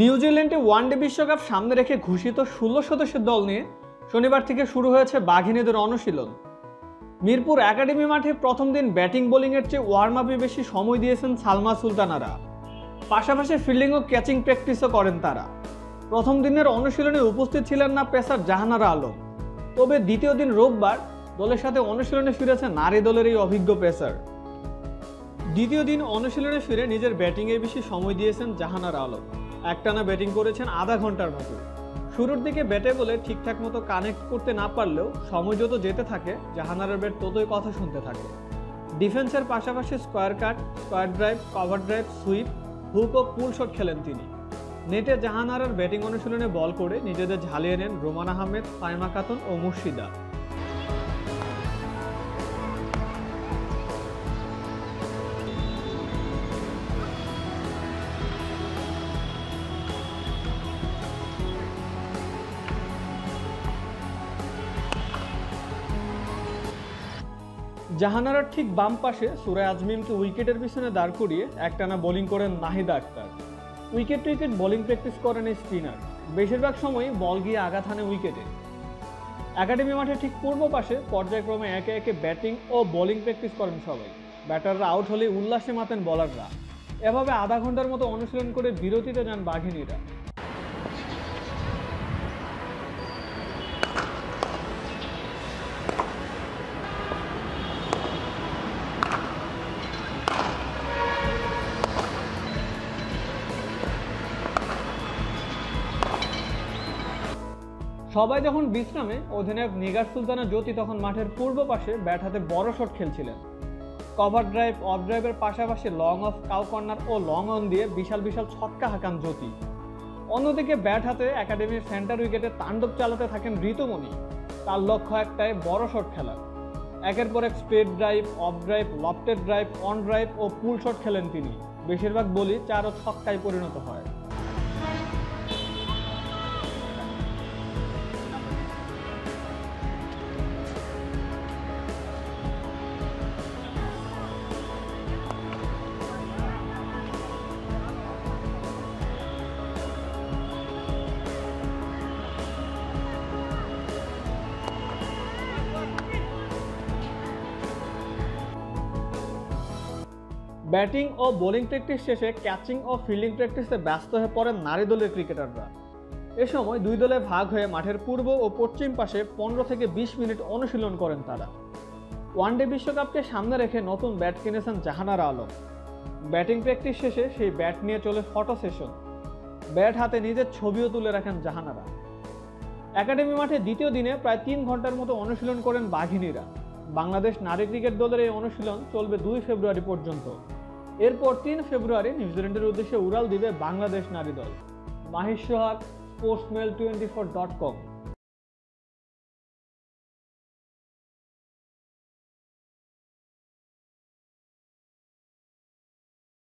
নিউজিল্যান্ডে ওয়ানডে বিশ্বকাপ সামনে রেখে ঘোষিত ষোলো সদস্যের দল নিয়ে শনিবার থেকে শুরু হয়েছে বাঘিনীদের অনুশীলন। মিরপুর একাডেমি মাঠে প্রথম দিন ব্যাটিং বোলিংয়ের চেয়ে ওয়ার্ম আপে বেশি সময় দিয়েছেন সালমা সুলতানারা। পাশাপাশি ফিল্ডিং ও ক্যাচিং প্র্যাকটিসও করেন তারা। প্রথম দিনের অনুশীলনে উপস্থিত ছিলেন না পেসার জাহানারা আলম। তবে দ্বিতীয় দিন রোববার দলের সাথে অনুশীলনে ফিরেছে নারী দলের এই অভিজ্ঞ পেসার। দ্বিতীয় দিন অনুশীলনে ফিরে নিজের ব্যাটিংয়ে বেশি সময় দিয়েছেন জাহানারা আলম। একটানা ব্যাটিং করেছেন আধা ঘণ্টার মতো। শুরুর দিকে ব্যাটে বলে ঠিকঠাক মতো কানেক্ট করতে না পারলেও সময় যত যেতে থাকে জাহানারার ব্যাট ততই কথা শুনতে থাকে। ডিফেন্সের পাশাপাশি square cut, square drive, cover drive, sweep, hook ও পুল শট খেলেন তিনি। নেটে জাহানারার ব্যাটিং অনুশীলনে বল করে নিজেদের ঝালিয়ে নেন রোমান আহমেদ, সাইমা খাতুন ও মুর্শিদা। জাহানারার ঠিক বাম পাশে সুরায় আজমিনকে উইকেটের পিছনে দাঁড় করিয়ে একটানা বোলিং করেন Nahida Akter. Wicket to wicket bowling practice করেন এই স্পিনার। বেশিরভাগ সময়ই বল গিয়ে আঘাত হানে উইকেটে। একাডেমি মাঠে ঠিক পূর্ব পাশে পর্যায়ক্রমে একে একে ব্যাটিং ও বোলিং প্র্যাকটিস করেন সবাই। ব্যাটাররা আউট হলে উল্লাসে মাতেন বলাররা। এভাবে আধা ঘণ্টার মতো অনুশীলন করে বিরতিতে যান বাঘিনীরা। সবাই যখন বিশ্রামে, অধিনায়ক নিগার সুলতানা জ্যোতি তখন মাঠের পূর্ব পাশে ব্যাট হাতে বড় শট খেলছিলেন। কভার ড্রাইভ, অফ ড্রাইভের পাশাপাশি লং অফ কাউ কর্নার ও লং অন দিয়ে বিশাল বিশাল ছক্কা হাঁকান জ্যোতি। অন্যদিকে ব্যাট হাতে একাডেমির সেন্টার উইকেটে তাণ্ডব চালাতে থাকেন ঋতুমণি। তার লক্ষ্য একটাই, বড় শট খেলা। একের পর এক straight drive, off drive, lofted drive, on drive O pull shot খেলেন তিনি। বেশিরভাগ বলি চার ও ছক্কায় পরিণত হয়। ব্যাটিং ও বোলিং প্র্যাকটিস শেষে ক্যাচিং ও ফিল্ডিং প্র্যাকটিসে ব্যস্ত হয়ে পড়েন নারী দলের ক্রিকেটাররা। এ সময় দুই দলে ভাগ হয়ে মাঠের পূর্ব ও পশ্চিম পাশে পনেরো থেকে বিশ মিনিট অনুশীলন করেন তারা। ওয়ানডে বিশ্বকাপকে সামনে রেখে নতুন ব্যাট কিনেছেন জাহানারা আলম। ব্যাটিং প্র্যাকটিস শেষে সেই ব্যাট নিয়ে চলে ফটো সেশন। ব্যাট হাতে নিজের ছবিও তুলে রাখেন জাহানারা। একাডেমি মাঠে দ্বিতীয় দিনে প্রায় তিন ঘণ্টার মতো অনুশীলন করেন বাঘিনীরা। বাংলাদেশ নারী ক্রিকেট দলের এই অনুশীলন চলবে দুই ফেব্রুয়ারি পর্যন্ত। এরপর তিন ফেব্রুয়ারি নিউজিল্যান্ডের উদ্দেশ্যে উড়াল দিবে বাংলাদেশ নারী দল। Mahir Sohag, postmail twenty four dot com